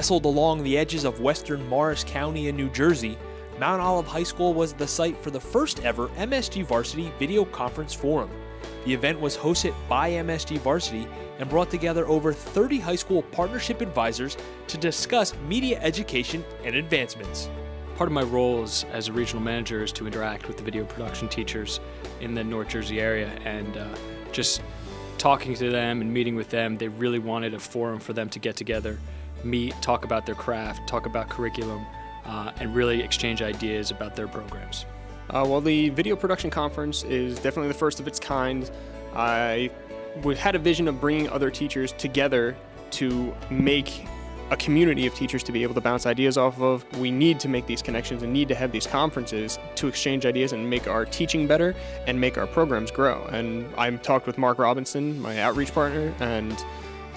Nestled along the edges of western Morris County in New Jersey, Mount Olive High School was the site for the first ever MSG Varsity Video Conference Forum. The event was hosted by MSG Varsity and brought together over 30 high school partnership advisors to discuss media education and advancements. Part of my role as, as a regional manager is to interact with the video production teachers in the North Jersey area and uh, just talking to them and meeting with them. They really wanted a forum for them to get together, meet, talk about their craft, talk about curriculum, uh, and really exchange ideas about their programs. Uh, well, the Video Production Conference is definitely the first of its kind. I had a vision of bringing other teachers together to make a community of teachers to be able to bounce ideas off of. We need to make these connections and need to have these conferences to exchange ideas and make our teaching better and make our programs grow. And I talked with Mark Robinson, my outreach partner, and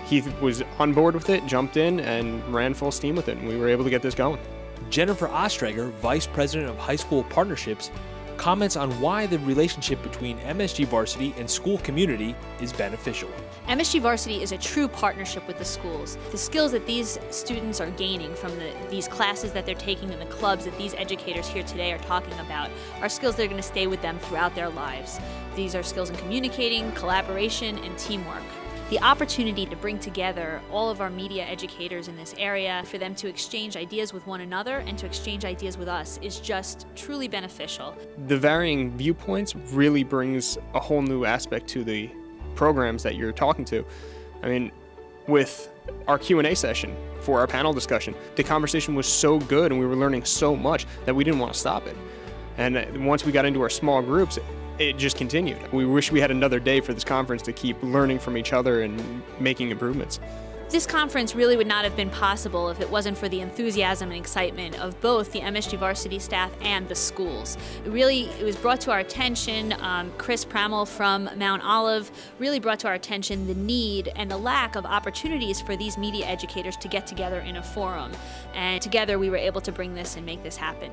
he was on board with it, jumped in, and ran full steam with it, and we were able to get this going. Jennifer Ostrager, Vice President of High School Partnerships, comments on why the relationship between MSG Varsity and school community is beneficial. MSG Varsity is a true partnership with the schools. The skills that these students are gaining from the, these classes that they're taking and the clubs that these educators here today are talking about are skills that are going to stay with them throughout their lives. These are skills in communicating, collaboration, and teamwork the opportunity to bring together all of our media educators in this area, for them to exchange ideas with one another and to exchange ideas with us is just truly beneficial. The varying viewpoints really brings a whole new aspect to the programs that you're talking to. I mean, with our Q&A session for our panel discussion, the conversation was so good and we were learning so much that we didn't want to stop it. And once we got into our small groups, it just continued. We wish we had another day for this conference to keep learning from each other and making improvements. This conference really would not have been possible if it wasn't for the enthusiasm and excitement of both the MSG varsity staff and the schools. It really, it was brought to our attention, um, Chris Pramel from Mount Olive really brought to our attention the need and the lack of opportunities for these media educators to get together in a forum. And together we were able to bring this and make this happen.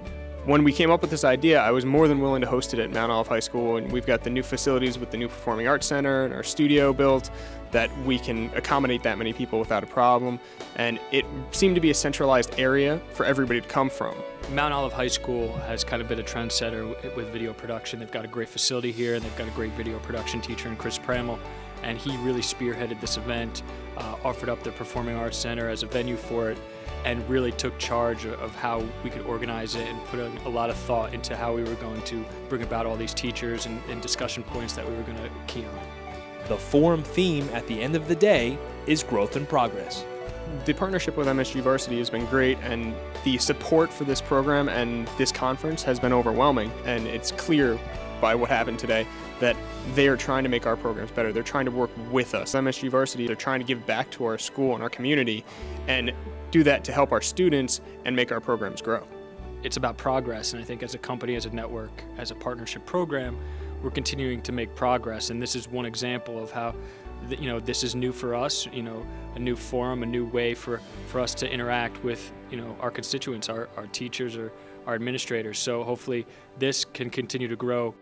When we came up with this idea, I was more than willing to host it at Mount Olive High School, and we've got the new facilities with the new Performing Arts Center and our studio built that we can accommodate that many people without a problem. And it seemed to be a centralized area for everybody to come from. Mount Olive High School has kind of been a trendsetter with video production. They've got a great facility here, and they've got a great video production teacher in Chris Pramel and he really spearheaded this event, uh, offered up the Performing Arts Center as a venue for it, and really took charge of how we could organize it and put a, a lot of thought into how we were going to bring about all these teachers and, and discussion points that we were going to key on. The forum theme at the end of the day is growth and progress. The partnership with MSG Varsity has been great, and the support for this program and this conference has been overwhelming. And it's clear by what happened today that they are trying to make our programs better. They're trying to work with us. MSG Varsity, they're trying to give back to our school and our community and do that to help our students and make our programs grow. It's about progress, and I think as a company, as a network, as a partnership program, we're continuing to make progress. And this is one example of how, you know, this is new for us. You know, a new forum, a new way for for us to interact with, you know, our constituents, our our teachers, or our administrators. So hopefully, this can continue to grow.